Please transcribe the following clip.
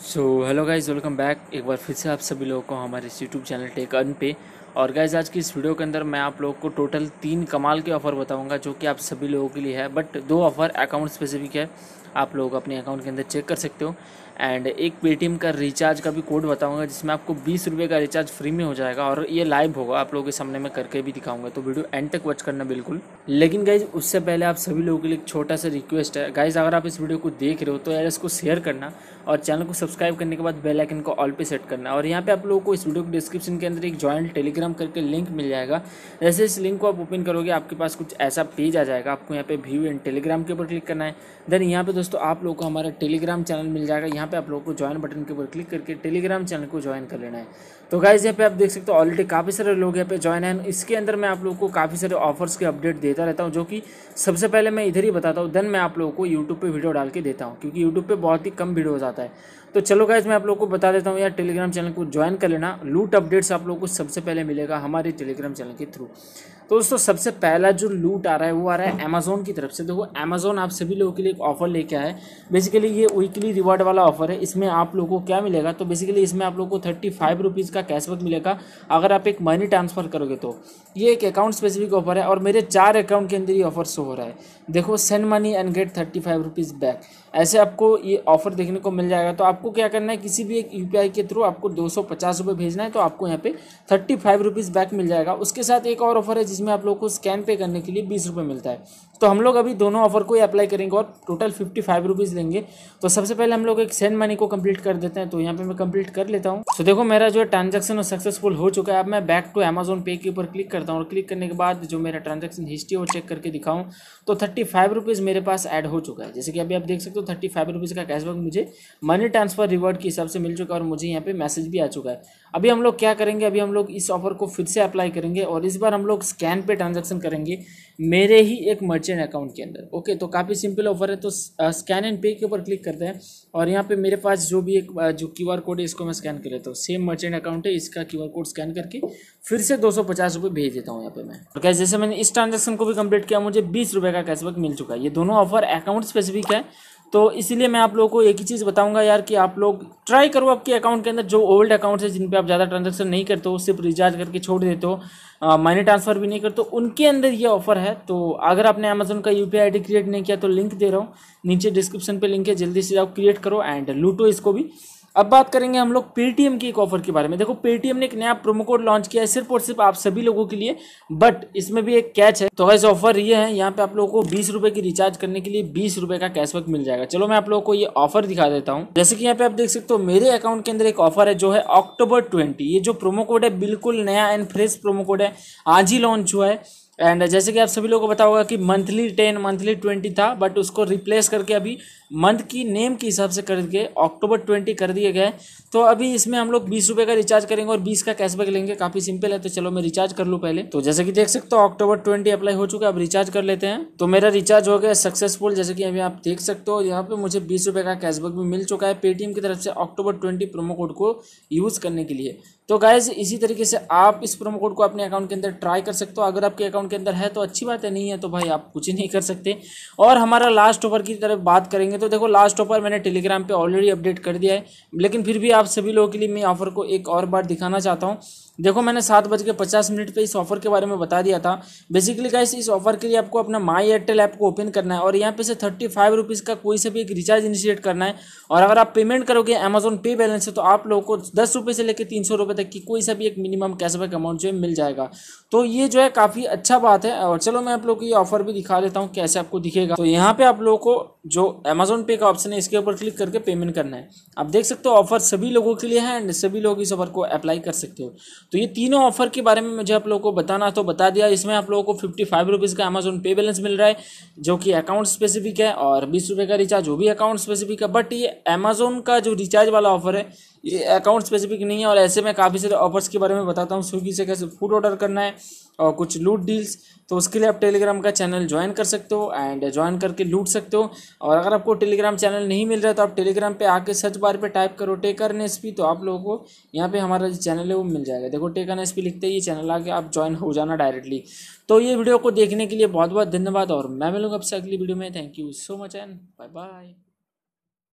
So hello guys welcome back एक बार फिर से आप सभी लोगों को हमारे यूट्यूब चैनल टेक अन पे। और गाइज़ आज की इस वीडियो के अंदर मैं आप लोगों को टोटल तीन कमाल के ऑफ़र बताऊँगा, जो कि आप सभी लोगों के लिए है बट दो ऑफ़र अकाउंट स्पेसिफिक है। आप लोग अपने अकाउंट के अंदर चेक कर सकते हो। एंड एक पेटीएम का रिचार्ज का भी कोड बताऊँगा, जिसमें आपको बीस रुपये का रिचार्ज फ्री में हो जाएगा और ये लाइव होगा, आप लोगों के सामने मैं करके भी दिखाऊँगा। तो वीडियो एंड तक वॉच करना बिल्कुल। लेकिन गाइज़ उससे पहले आप सभी लोगों के लिए एक छोटा सा रिक्वेस्ट है। गाइज़ अगर आप इस वीडियो को देख रहे हो तो यार इसको शेयर करना और चैनल को सब्सक्राइब करने के बाद बेल आइकन को ऑल पे सेट करना। और यहाँ पे आप लोगों को इस वीडियो के डिस्क्रिप्शन के अंदर एक ज्वाइंट टेलीग्राम करके लिंक मिल जाएगा। जैसे इस लिंक को आप ओपन करोगे, आपके पास कुछ ऐसा पेज आ जाएगा। आपको यहाँ पे व्यू एंड टेलीग्राम के ऊपर क्लिक करना है। देन यहाँ पे दोस्तों आप लोगों को हमारा टेलीग्राम चैनल मिल जाएगा। यहाँ पे आप लोगों को ज्वाइन बटन के ऊपर क्लिक करके टेलीग्राम चैनल को ज्वाइन कर लेना है। तो गाइज़ यहाँ पे आप देख सकते हो ऑलरेडी काफ़ी सारे लोग यहाँ पे ज्वाइन हैं। इसके अंदर मैं आप लोगों को काफ़ी सारे ऑफर्स के अपडेट देता रहता हूँ, जो कि सबसे पहले मैं इधर ही बताता हूँ देन मैं आप लोगों को यूट्यूब पर वीडियो डाल के देता हूँ, क्योंकि यूट्यूब पर बहुत ही कम वीडियोज़ आता है। तो चलो गाइज़ मैं आप लोग को बता देता हूँ यार टेलीग्राम चैनल को ज्वाइन कर लेना। लूट अपडेट्स आप लोग को सबसे पहले मिलेगा हमारे टेलीग्राम चैनल के थ्रू तो दोस्तों, सबसे पहला जो लूट आ रहा है, वो आ रहा है अमेजोन की तरफ़ से। देखो अमेजोन आप सभी लोगों के लिए एक ऑफ़र लेके आए बेसिकली ये वीकली रिवार्ड वाला ऑफ़र है। इसमें आप लोगों को क्या मिलेगा? तो बेसिकली इसमें आप लोगों को थर्टी फाइव रुपीज़ का कैशबैक मिलेगा। अगर आप एक मनी ट्रांसफ़र करोगे तो। ये एक अकाउंट स्पेसिफिक ऑफ़र है और मेरे चार अकाउंट के अंदर ये ऑफ़र शो हो रहा है। देखो send money and get thirty five rupees back ऐसे आपको ये ऑफ़र देखने को मिल जाएगा। तो आपको क्या करना है? किसी भी एक यूपीआई के थ्रू आपको दो सौ पचास भेजना है तो आपको यहाँ पे थर्टी फाइव रुपीज़ बैक मिल जाएगा। उसके साथ एक और ऑफ़र है, जिसमें आप लोग को स्कैन पे करने के लिए बीस रुपये मिलता है। तो हम लोग अभी दोनों ऑफ़र को ही अप्लाई करेंगे और टोटल फिफ्टी फाइव रुपीज़ लेंगे। तो सबसे पहले हम लोग एक सेंड मनी को कंप्लीट कर देते हैं तो यहाँ पे मैं कंप्लीट कर लेता हूँ। तो देखो, मेरा जो है ट्रांजेक्शन सक्सेसफुल हो चुका है। अब मैं बैक टू अमेजोन पे के ऊपर क्लिक करता हूँ और क्लिक करने के बाद जो मेरा ट्रांजेक्शन हिस्ट्री वो चेक करके दिखाऊँ। तो थर्टी फाइव रुपीज़ मेरे पास ऐड हो चुका है। जैसे कि अभी आप देख सकते हो, थर्टी फाइव रुपीज़ का कैशबैक मुझे मनी ट्रांसफ़र रिवॉर्ड के हिसाब से मिल चुका है और मुझे यहाँ पे मैसेज भी आ चुका है। अभी हम लोग क्या करेंगे? अभी हम लोग इस ऑफ़र को फिर से अप्लाई करेंगे और इस बार हम लोग स्कैन पे ट्रांजेक्शन करेंगे मेरे ही एक मर्चेंट अकाउंट के अंदर। ओके तो काफ़ी सिंपल ऑफ़र है तो स्कैन एंड पे के ऊपर क्लिक करते हैं और यहाँ पे मेरे पास जो भी एक जो क्यू आर कोड है, इसको मैं स्कैन कर लेता हूँ। सेम मर्चेंट अकाउंट है, इसका क्यू आर कोड स्कैन करके फिर से दो सौ भेज देता हूँ यहाँ पे मैं। और कैसे जैसे मैंने इस ट्रांजेक्शन को भी कंप्लीट किया, मुझे बीस का कैशबैक मिल चुका है। ये दोनों ऑफ़र अकाउंट स्पेसिफिक है। तो इसीलिए मैं आप लोगों को एक ही चीज़ बताऊँगा यार कि आप लोग ट्राई करो आपके अकाउंट के अंदर जो ओल्ड अकाउंट्स है जिन पे आप ज़्यादा ट्रांजेक्शन नहीं करते हो, सिर्फ़ रिचार्ज करके छोड़ देते हो मनी ट्रांसफ़र भी नहीं करते उनके अंदर ये ऑफ़र है। तो अगर आपने अमेजोन का यू पी क्रिएट नहीं किया तो लिंक दे रहा हूँ। नीचे डिस्क्रिप्शन पर लिंक है, जल्दी से जाओ क्रिएट करो एंड लूटो इसको भी। अब बात करेंगे हम लोग पेटीएम की एक ऑफ़र के बारे में। देखो पेटीएम ने एक नया प्रोमो कोड लॉन्च किया है सिर्फ़ और सिर्फ़ आप सभी लोगों के लिए बट इसमें भी एक कैच है। तो ऐसे ऑफ़र ये है, यहाँ पे आप लोगों को बीस रुपए की रिचार्ज करने के लिए बीस रुपए का कैशबैक मिल जाएगा। चलो, मैं आप लोगों को ये ऑफ़र दिखा देता हूँ। जैसे कि यहाँ पे आप देख सकते हो, मेरे अकाउंट के अंदर एक ऑफ़र है, जो है अक्टूबर ट्वेंटी ये जो प्रोमो कोड है, बिल्कुल नया एंड फ्रेश प्रोमो कोड है। आज ही लॉन्च हुआ है। एंड जैसे कि आप सभी लोगों को पता होगा कि मंथली टेन मंथली ट्वेंटी था बट उसको रिप्लेस करके अभी मंथ की नेम के हिसाब से करके अक्टूबर ट्वेंटी कर दिए गए तो अभी इसमें हम लोग बीस रुपये का रिचार्ज करेंगे और बीस का कैशबैक लेंगे। काफ़ी सिंपल है तो चलो मैं रिचार्ज कर लूँ पहले। तो जैसे कि देख सकते हो अक्टूबर ट्वेंटी अप्लाई हो चुका है, अब रिचार्ज कर लेते हैं। तो मेरा रिचार्ज हो गया सक्सेसफुल जैसे कि अभी आप देख सकते हो, यहाँ पर मुझे बीस रुपये का कैशबैक भी मिल चुका है पेटीएम की तरफ़ से अक्टूबर ट्वेंटी प्रोमो कोड को यूज़ करने के लिए। तो गाइज़ इसी तरीके से आप इस प्रोमो कोड को अपने अकाउंट के अंदर ट्राई कर सकते हो। अगर आपके अकाउंट के अंदर है तो अच्छी बात है, नहीं है तो भाई आप कुछ नहीं कर सकते। और हमारा लास्ट ऑफ़र की तरफ़ बात करेंगे तो देखो लास्ट ऑफ़र मैंने टेलीग्राम पे ऑलरेडी अपडेट कर दिया है। लेकिन फिर भी आप सभी लोगों के लिए मैं ऑफ़र को एक और बार दिखाना चाहता हूँ। देखो, मैंने सात बज के पचास मिनट पे इस ऑफ़र के बारे में बता दिया था। बेसिकली गाइस इस ऑफ़र के लिए आपको अपना माई एयरटेल ऐप को ओपन करना है और यहाँ पे से थर्टी फाइव रुपीज़ का कोई से भी एक रिचार्ज इनिशिएट करना है। और अगर आप पेमेंट करोगे अमेजोन पे बैलेंस से तो आप लोगों को दस रुपये से लेकर तीन सौ तक की कोई सा भी एक मिनिमम कैशबैक अमाउंट जो है मिल जाएगा। तो ये जो है काफ़ी अच्छा बात है और चलो, मैं आप लोग को ये ऑफ़र भी दिखा देता हूँ, कैसे आपको दिखेगा। तो यहाँ पे आप लोगों को जो अमेजोन पे का ऑप्शन है, इसके ऊपर क्लिक करके पेमेंट करना है। आप देख सकते हो ऑफ़र सभी लोगों के लिए है एंड सभी लोग इस ऑफ़र को अप्लाई कर सकते हो। तो ये तीनों ऑफ़र के बारे में मुझे आप लोगों को बताना तो बता दिया। इसमें आप लोगों को फिफ्टी फाइव रुपीज़ का अमेजोन पे बैलेंस मिल रहा है, जो कि अकाउंट स्पेसिफिक है, और बीस रुपये का रिचार्ज वो भी अकाउंट स्पेसिफिक है। बट ये अमेजोन का जो रिचार्ज वाला ऑफ़र है ये अकाउंट स्पेसिफिक नहीं है और ऐसे में काफ़ी सारे ऑफर्स के बारे में बताता हूँ। स्विगी से कैसे फ़ूड ऑर्डर करना है और कुछ लूट डील्स तो उसके लिए आप टेलीग्राम का चैनल ज्वाइन कर सकते हो एंड ज्वाइन करके लूट सकते हो। और अगर आपको टेलीग्राम चैनल नहीं मिल रहा तो आप टेलीग्राम पे आके सर्च बार पे टाइप करो टेकर एस तो आप लोगों को यहाँ पे हमारा जो चैनल है, वो मिल जाएगा। देखो टेकर एस लिखते ही ये चैनल आके आप ज्वाइन हो जाना डायरेक्टली तो ये वीडियो को देखने के लिए बहुत बहुत धन्यवाद और मैं मिलूँगा आपसे अगली वीडियो में। Thank you so much and bye bye